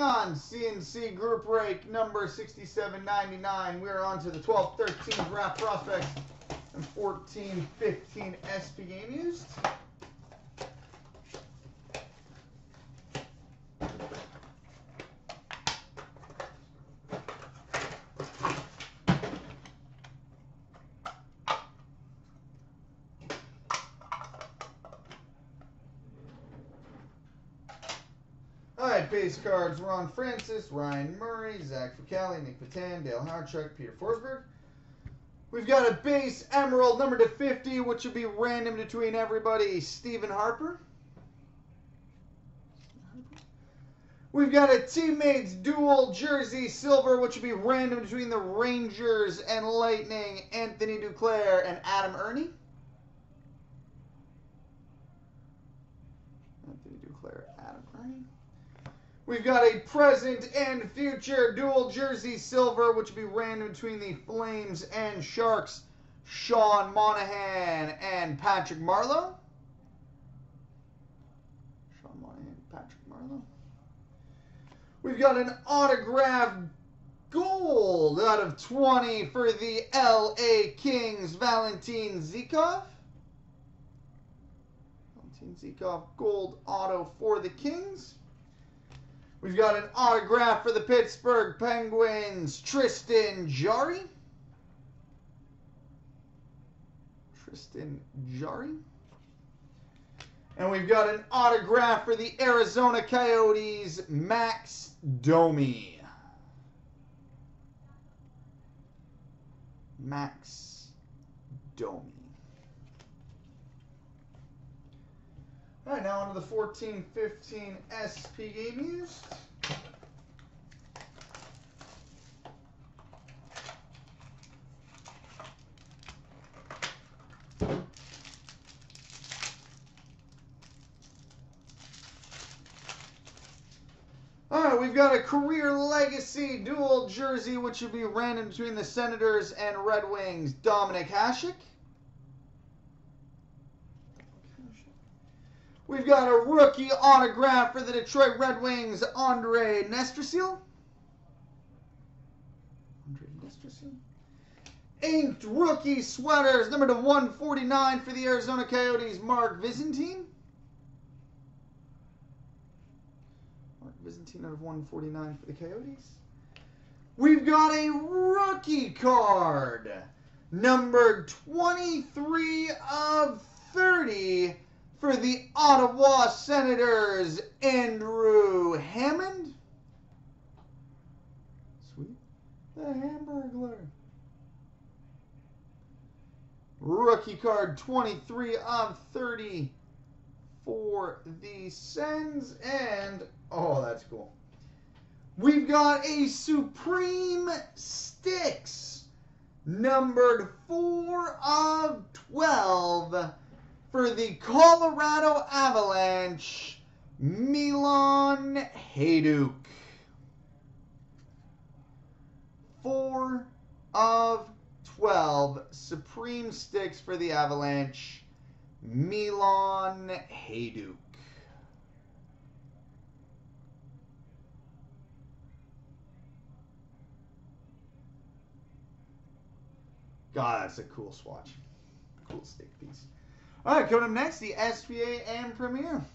On, CNC group break number 6799. We're on to the 12, 13 draft prospects and 14, 15 SP game used. Base cards. Ron Francis, Ryan Murray, Zach Fucale, Nick Petan, Dale Hawerchuk, Peter Forsberg. We've got a base emerald number to 50, which will be random between everybody. Stephen Harper. We've got a teammates dual jersey silver, which will be random between the Rangers and Lightning. Anthony Duclair and Adam Erne. Anthony Duclair, Adam Erne. We've got a present and future dual jersey silver, which will be random between the Flames and Sharks. Sean Monahan and Patrick Marleau. Sean Monahan, Patrick Marleau. We've got an autographed gold out of 20 for the LA Kings, Valentin Zykov. Valentin Zykov gold auto for the Kings. We've got an autograph for the Pittsburgh Penguins, Tristan Jarry. Tristan Jarry. And we've got an autograph for the Arizona Coyotes, Max Domi. Max Domi. All right, now on to the 14 15 SP game used. All right, we've got a career legacy dual jersey, which will be random between the Senators and Red Wings, Dominic Hasek. We've got a rookie autograph for the Detroit Red Wings, Andre Nestrasil. Andre Nestrasil. Inked rookie sweaters, number to 149 for the Arizona Coyotes, Mark Visentin. Mark Visentin out of 149 for the Coyotes. We've got a rookie card, number 23 of 30 for the Ottawa Senators, Andrew Hammond. Sweet. The Hamburglar. Rookie card 23 of 30 for the Sens. And, oh, that's cool. We've got a Supreme Sticks, numbered 4 of 12 for the Colorado Avalanche, Milan Hejduk. Four of 12 Supreme Sticks for the Avalanche, Milan Hejduk. God, that's a cool swatch. Cool stick piece. All right, coming up next, the SPA and Premier.